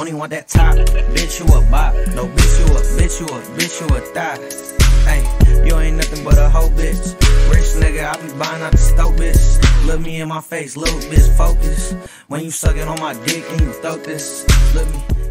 Only want that top, bitch, you a bop. No, bitch, you a, bitch, you a, bitch, you a thot. Hey, you ain't nothing but a hoe, bitch. Rich nigga, I be buying out the stove, bitch. Look me in my face, little bitch, focus. When you sucking on my dick and you throw this, look me.